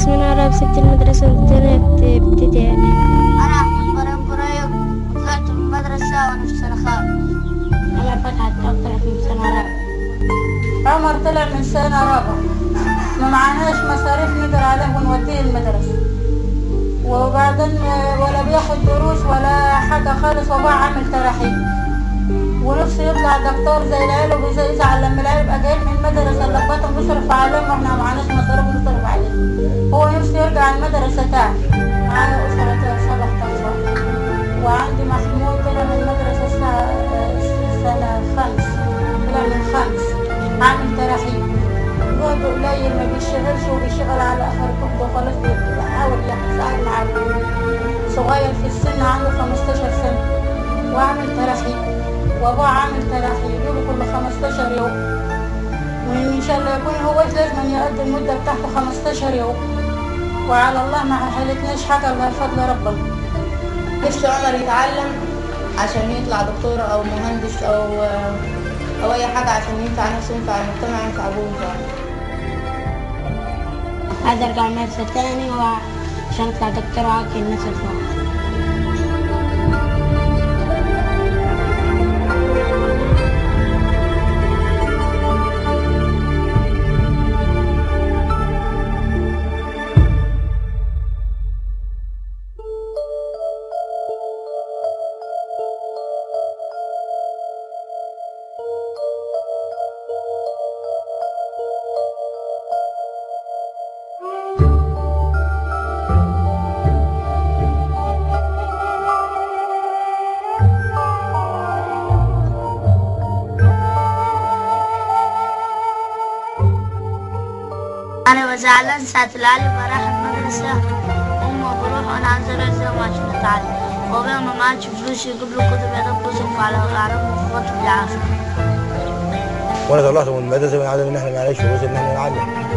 اسمي نورة بسبت المدرسة الثانية ابتدائي. أنا أحمد مريم قريب طلعت من المدرسة وأنا في سنة خامس. أنا فتحت طلعت من سنة رابعة. عمر طلع من سنة رابعة. ما معناش مصاريف نقدر عليه ونوديه المدرسة. وبعدين ولا بياخد دروس ولا حاجة خالص وبقى عامل تراحيب ونفسه يطلع دكتور زي العيال وبيزعل لما العيال يبقى جايين من المدرسة اللباتهم بيصرف عليهم وإحنا ما معناش مصاريف نصرف عليهم هو نفسه يرجع المدرسة تاني معايا أسرة سبع أطفال وعندي محمود طلع من المدرسة سنة خمس. طلع من خمس. عامل تراحيب جهده قليل ما بيشتغلش وبيشتغل على آخر كتب وخلاص. بيحاول يساعد مع صغير في السن عنده 15 سنة. وعامل تراحيب وأبوه عامل تراحيب يجيبه كل 15 يوم. وإن شاء الله يكون هو لازم يقضي المدة بتاعته 15 يوم. وعلى الله ما حالتناش حاجة الله بفضل ربنا. نفسي عمر يتعلم عشان يطلع دكتور أو مهندس أو أو أي حاجة عشان ينفع نفسه ينفع المجتمع ينفع ينفع عايز أرجع المدرسة تاني وعشان أطلع دكتور وأعطي الناس الفقراء أنا بزعلان ساعة العلم راح المدرسة أمه بروح وأنا أنزل ألزم عشان أتعلم وأبويا ما معادش فلوس يجيب له كتب يا بصرف على أعرف إخواته بالعافية وأنا طلعت من المدرسة من عدم ان إحنا معلش فلوس ان إحنا نعلم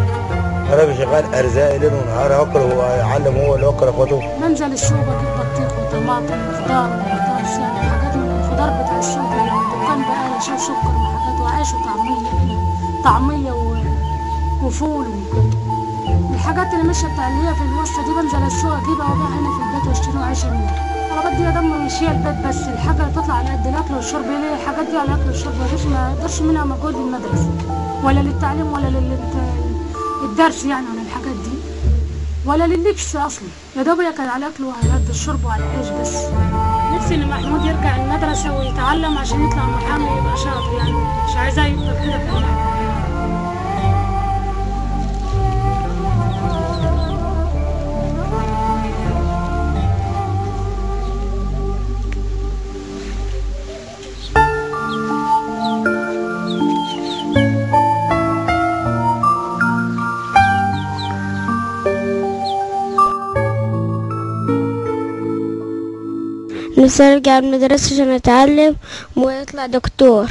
أنا شغال ارزاق ليل ونهار اكل هو يعلم هو اللي يوكل اخواته بنزل السوق أجيب بطيخ وطماطم وخضار وبطاطس يعني حاجات من الخضار بتاع السوق يعني دكان بقى شاف سكر وحاجات وعيش وطعميه طعميه و... وفول الحاجات اللي ماشيه هي في الوسطى دي بنزل السوق اجيبها وابيعها هنا في البيت واشتري وعيش منها طلبات دي دم مش هي البيت بس الحاجة اللي تطلع على قد الأكل والشرب ليه الحاجات دي على الأكل والشرب مفيش ما يقدرش منها مجهود للمدرسة ولا للتعليم ولا للدرس يعني عن الحاجات دي ولا لللبس أصلا. يا دوب كان على الأكل وعلى قد الشرب وعلى العيش بس. نفسي إن محمود يرجع المدرسة ويتعلم عشان يطلع محامي يبقى شاطر يعني. مش عايزاه يفضل كده في نفسي أرجع المدرسة عشان أتعلم ويطلع دكتور.